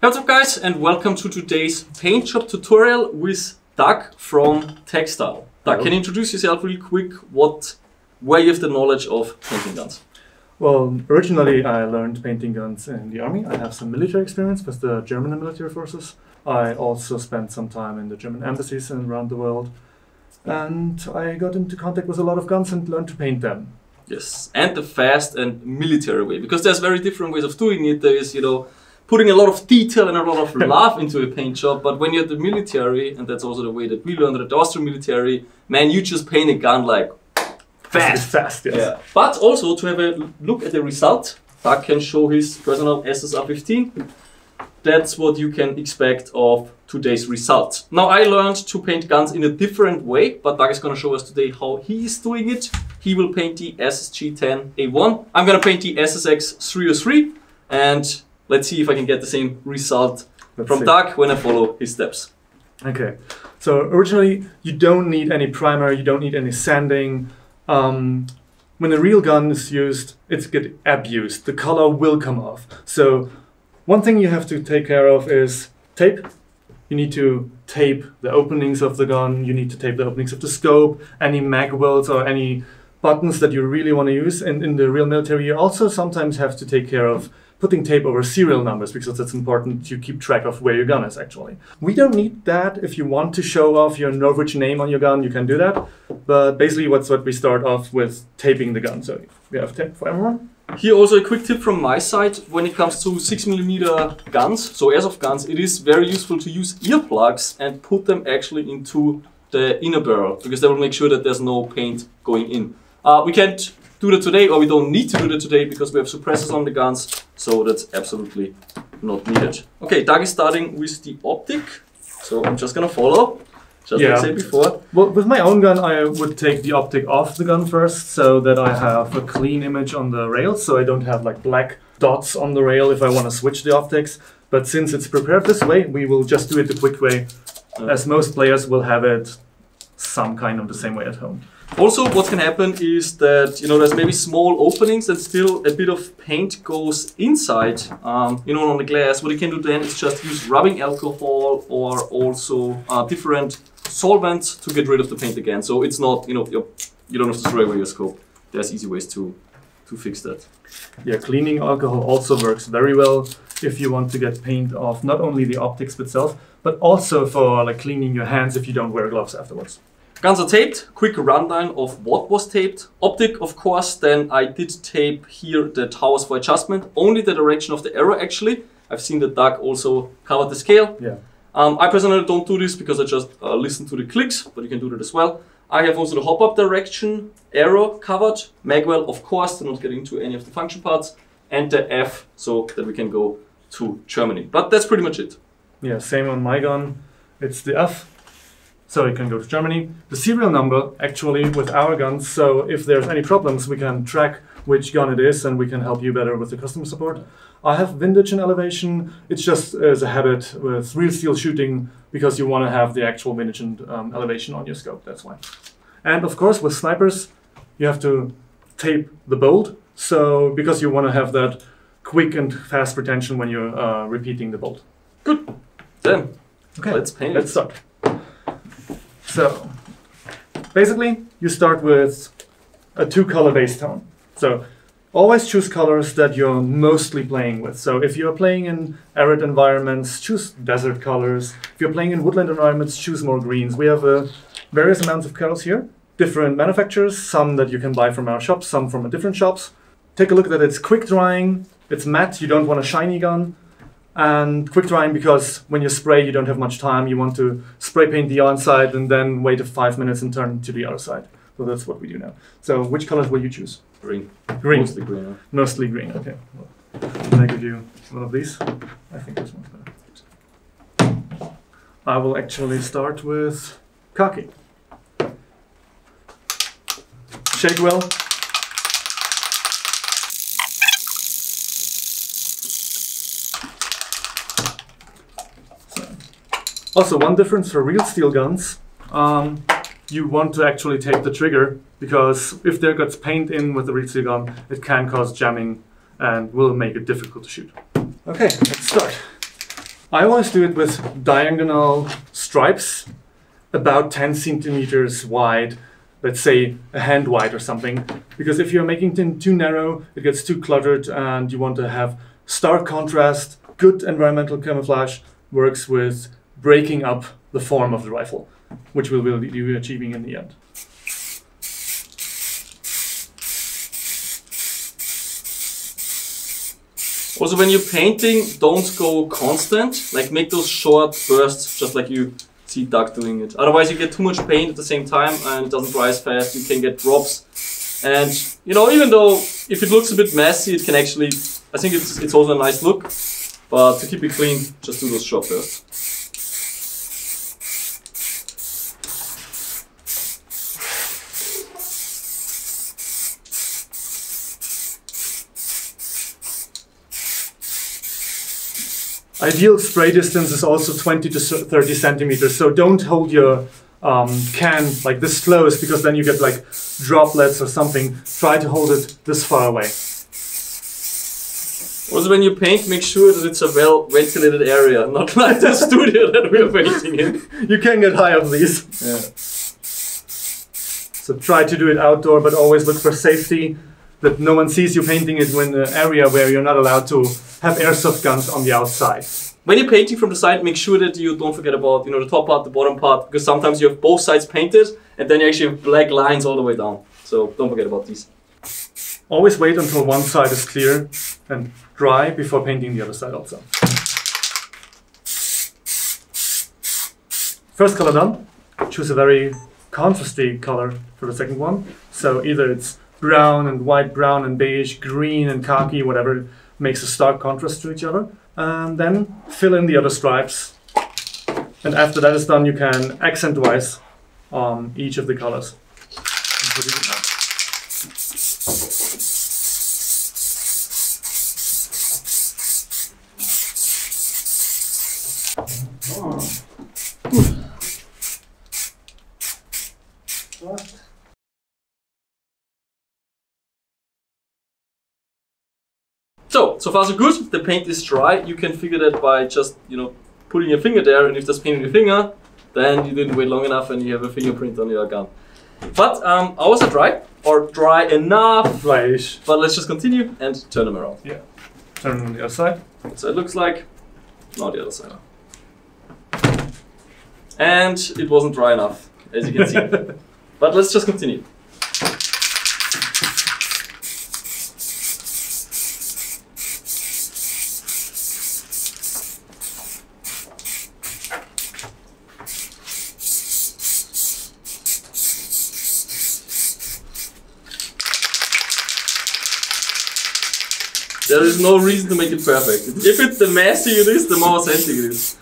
What's up guys and welcome to today's paint shop tutorial with Doug from Textile. Doug, Hello. can you introduce yourself really quick what where you have the knowledge of painting guns? Well, originally I learned painting guns in the army. I have some military experience with the German military forces. I also spent some time in the German embassies and around the world. And I got into contact with a lot of guns and learned to paint them. Yes, and the fast and military way because there's very different ways of doing it. There is, you know, putting a lot of detail and a lot of love into a paint job. But when you're the military, and that's also the way that we learned at the Austrian military, man, you just paint a gun like fast. fast, yes. Yeah. But also to have a look at the result, Doug can show his personal SSR 15. That's what you can expect of today's result. Now I learned to paint guns in a different way, but Doug is going to show us today how he is doing it. He will paint the SSG 10 A1. I'm going to paint the SSX 303 and let's see if I can get the same result Let's from see. Doug when I follow his steps. Okay, so originally you don't need any primer, you don't need any sanding. Um, when a real gun is used, it's get abused. The color will come off. So one thing you have to take care of is tape. You need to tape the openings of the gun. You need to tape the openings of the scope, any mag welds or any buttons that you really want to use. And in the real military, you also sometimes have to take care of putting tape over serial numbers because it's important to keep track of where your gun is actually. We don't need that. If you want to show off your Novritsch name on your gun, you can do that. But basically, what's what we start off with taping the gun. So we have tape for everyone. Here also a quick tip from my side when it comes to 6mm guns, so airsoft guns, it is very useful to use earplugs and put them actually into the inner barrel because that will make sure that there's no paint going in. Uh, we can't do that today or we don't need to do that today because we have suppressors on the guns, so that's absolutely not needed. Okay, Doug is starting with the optic, so I'm just gonna follow, just Yeah. like I said before. Well, with my own gun, I would take the optic off the gun first so that I have a clean image on the rail, so I don't have like black dots on the rail if I want to switch the optics. But since it's prepared this way, we will just do it the quick way, as most players will have it some kind of the same way at home. Also, what can happen is that you know there's maybe small openings and still a bit of paint goes inside. Um, you know, on the glass. What you can do then is just use rubbing alcohol or also uh, different solvents to get rid of the paint again. So it's not you know you're, you don't have to throw away your scope. There's easy ways to to fix that. Yeah, cleaning alcohol also works very well if you want to get paint off not only the optics itself, but also for like cleaning your hands if you don't wear gloves afterwards. Guns are taped. Quick rundown of what was taped. Optic, of course. Then I did tape here the towers for adjustment. Only the direction of the arrow, actually. I've seen that Doug also covered the scale. Yeah. Um, I personally don't do this because I just uh, listen to the clicks, but you can do that as well. I have also the hop-up direction, arrow covered, magwell, of course, to not get into any of the function parts, and the F so that we can go to Germany. But that's pretty much it. Yeah, same on my gun. It's the F, so you can go to Germany. The serial number, actually, with our guns, so if there's any problems, we can track which gun it is and we can help you better with the customer support. I have windage and elevation. It's just as a habit with real steel shooting because you want to have the actual windage and um, elevation on your scope, that's why. And of course, with snipers, you have to tape the bolt, so because you want to have that quick and fast retention when you're uh, repeating the bolt. Then, Okay, let's paint let's start. So, basically, you start with a two color base tone. So, always choose colors that you're mostly playing with. So, if you're playing in arid environments, choose desert colors. If you're playing in woodland environments, choose more greens. We have uh, various amounts of colors here, different manufacturers, some that you can buy from our shops, some from different shops. Take a look that it's quick drying, it's matte, you don't want a shiny gun and quick drying because when you spray you don't have much time. You want to spray paint the on side and then wait a five minutes and turn to the other side. So that's what we do now. So which colors will you choose? Green. green. Mostly green. huh? mostly green okay. Well, can i give you one of these? I think this one's better. I will actually start with khaki. Shake well Also, one difference for real steel guns, um, you want to actually take the trigger because if there gets paint in with the real steel gun, it can cause jamming and will make it difficult to shoot. Okay, let's start. I always do it with diagonal stripes, about 10 centimeters wide, let's say a hand wide or something. Because if you're making it too narrow, it gets too cluttered, and you want to have stark contrast. Good environmental camouflage works with breaking up the form of the rifle, which we will be achieving in the end. Also, when you're painting, don't go constant. Like make those short bursts, just like you see Doug doing it. Otherwise, you get too much paint at the same time and it doesn't dry as fast. You can get drops. And you know, even though if it looks a bit messy, it can actually. I think it's it's also a nice look. But to keep it clean, just do those short bursts. Ideal spray distance is also 20 to 30 centimeters. So don't hold your um, can like this close because then you get like droplets or something. Try to hold it this far away. Also, when you paint, make sure that it's a well ventilated area, not like the studio that we're painting in. You can get high on these. Yeah. So try to do it outdoor, but always look for safety that no one sees you painting it in an area where you're not allowed to have airsoft guns on the outside. When you're painting from the side, make sure that you don't forget about you know the top part, the bottom part, because sometimes you have both sides painted, and then you actually have black lines all the way down. So don't forget about these. Always wait until one side is clear and dry before painting the other side also. First color done. Choose a very contrasty color for the second one. So either it's brown and white, brown and beige, green and khaki, whatever makes a stark contrast to each other. And then fill in the other stripes. And after that is done, you can accent-wise um, each of the colors. So, so far so good. The paint is dry. You can figure that by just, you know, putting your finger there, and if there's paint on your finger, then you didn't wait long enough and you have a fingerprint on your gun. But um, ours are dry, or dry enough. Dryish. But let's just continue and turn them around. Yeah. Turn them on the other side. So it looks like, not the other side. And it wasn't dry enough, as you can see. but let's just continue. There is no reason to make it perfect. If it's the messier it is, the more authentic it is.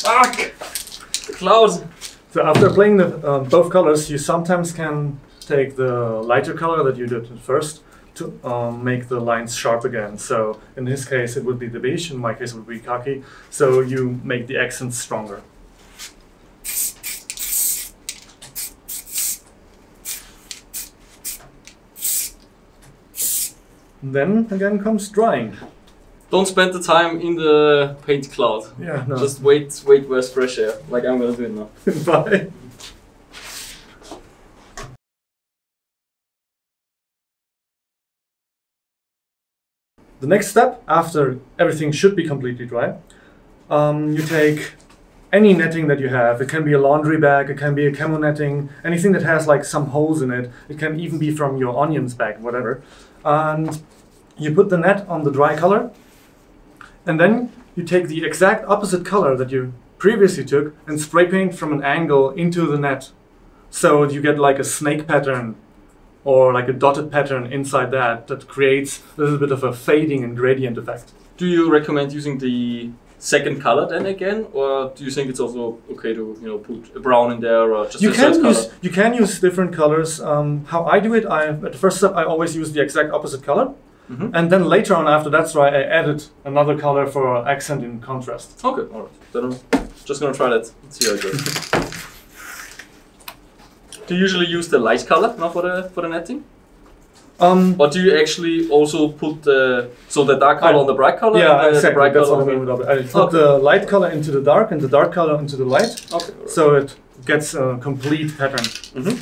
Fuck! The clouds! So after playing the, uh, both colors, you sometimes can take the lighter color that you did first to um, make the lines sharp again. So in this case, it would be the beige. In my case, it would be khaki. So you make the accents stronger. Then again comes drying. Don't spend the time in the paint cloud. Yeah, no. Just wait, wait where's fresh air, like I'm gonna do it now. Bye. The next step, after everything should be completely dry, um, you take any netting that you have. It can be a laundry bag, it can be a camo netting, anything that has like some holes in it. It can even be from your onions bag, whatever. And you put the net on the dry color, and then you take the exact opposite color that you previously took and spray paint from an angle into the net. So you get like a snake pattern or like a dotted pattern inside that that creates a little bit of a fading and gradient effect. Do you recommend using the second color then again, or do you think it's also okay to you know put a brown in there or just You a can use color? you can use different colors. Um, how I do it, I at the first step I always use the exact opposite color, Mhm. And then later on, after that's right, I added another color for accent and contrast. Okay, alright. Then I'm just gonna try that. Let's see how it goes. do you usually use the light color now for the for the netting? Um, Or do you actually also put the so the dark color I- on the bright color? yeah, and the, exactly. bright That's color what I mean. I put Okay. the light color into the dark and the dark color into the light, Okay. alright. so it gets a complete pattern. Mhm.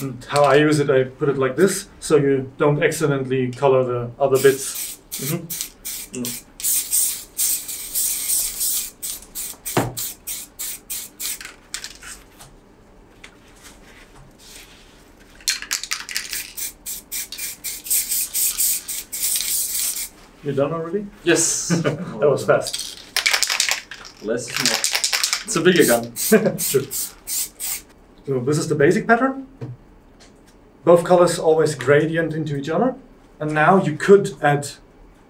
And how I use it, I put it like this, so you don't accidentally color the other bits. Mhm. Mm. You done already? Yes. That was fast. Less is more. It's a bigger gun. True. So this is the basic pattern. Both colors always gradient into each other. And now you could add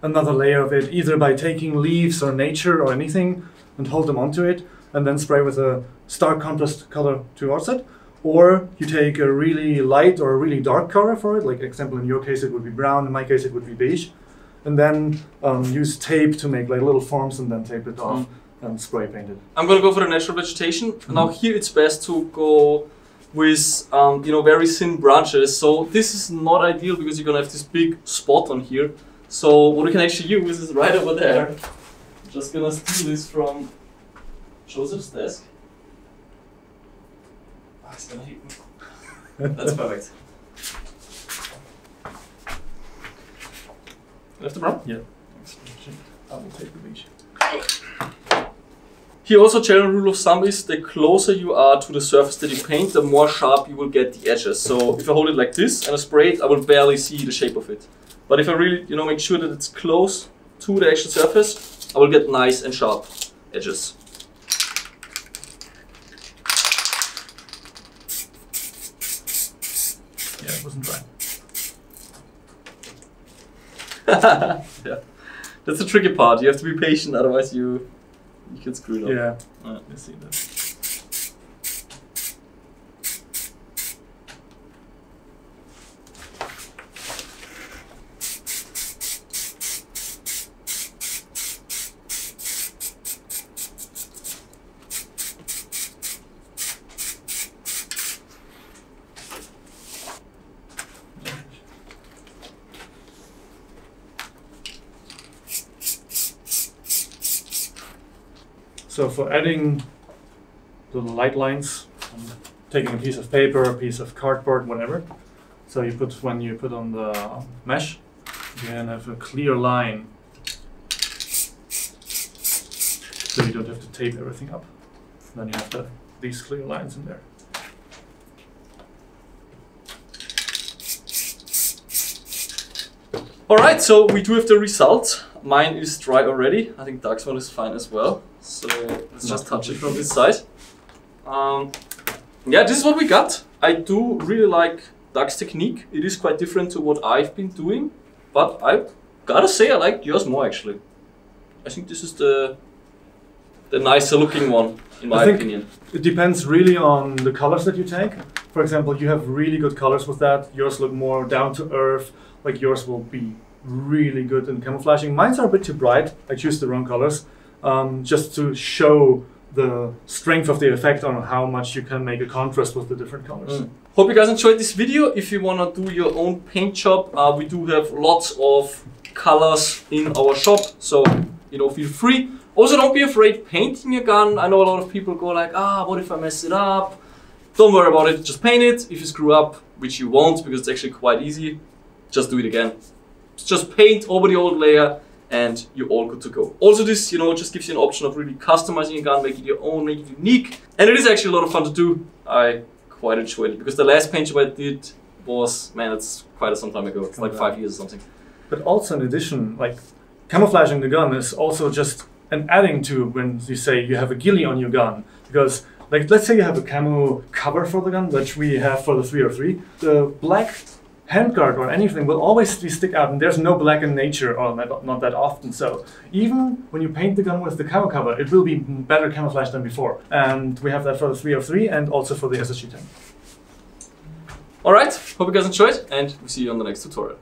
another layer of it, either by taking leaves or nature or anything and hold them onto it, and then spray with a stark contrast color towards it. Or you take a really light or a really dark color for it, like example in your case it would be brown, in my case it would be beige, and then um, use tape to make like little forms and then tape it off and spray paint it. I'm gonna go for the natural vegetation. Now here it's best to go with um, you know very thin branches. So this is not ideal because you're gonna have this big spot on here. So what we can actually use is right over there. Just gonna steal this from Joseph's desk. Ah, it's gonna hit me. That's perfect. Left the brown? Yeah. I will take the beige. Here also general rule of thumb is the closer you are to the surface that you paint, the more sharp you will get the edges. So if I hold it like this and I spray it, I will barely see the shape of it. But if I really, you know, make sure that it's close to the actual surface, I will get nice and sharp edges. Yeah, it wasn't dry. yeah. That's the tricky part. You have to be patient, otherwise you you can screw it up. Yeah, Yeah. I see that. So for adding the light lines, I'm taking a piece of paper, a piece of cardboard, whatever. So you put when you put on the mesh, you can have a clear line. So you don't have to tape everything up. Then you have the, these clear lines in there. Alright, so we do have the result. Mine is dry already. I think Doug's one is fine as well. So let's just touch it from this side. Um, yeah, this is what we got. I do really like Doug's technique. It is quite different to what I've been doing, but I gotta say I like yours more actually. I think this is the the nicer looking one in my I think- opinion. It depends really on the colors that you take. For example, you have really good colors with that. Yours look more down to earth. Like yours will be really good in camouflaging. Mine's are a bit too bright. I choose the wrong colors um, just to show the strength of the effect on how much you can make a contrast with the different colors. Mm. Hope you guys enjoyed this video. If you wanna do your own paint job, uh, we do have lots of colors in our shop, so you know feel free. Also, don't be afraid painting your gun. I know a lot of people go like, ah, what if I mess it up? Don't worry about it. Just paint it. If you screw up, which you won't, because it's actually quite easy, just do it again. Just paint over the old layer, and you're all good to go. Also, this you know just gives you an option of really customizing your gun, making it your own, making it unique, and it is actually a lot of fun to do. I quite enjoyed it because the last paint job I did was man, it's quite a some time ago. It's like five years or something. But also in addition, like camouflaging the gun is also just an adding to when you say you have a ghillie on your gun. Because like let's say you have a camo cover for the gun, which we have for the 303. The black handguard or anything will always stick out and there's no black in nature or not, not that often. So even when you paint the gun with the camo cover it will be better camouflage than before. And we have that for the 303 and also for the SSG 10 Alright, hope you guys enjoyed and we see you on the next tutorial.